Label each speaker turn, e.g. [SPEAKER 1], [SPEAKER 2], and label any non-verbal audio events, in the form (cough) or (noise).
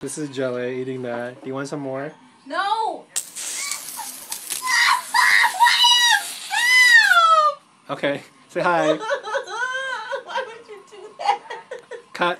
[SPEAKER 1] This is Jaleh eating that. Do you want some more?
[SPEAKER 2] No!
[SPEAKER 1] Okay. Say hi. (laughs)
[SPEAKER 2] Why would you do that?
[SPEAKER 1] Cut.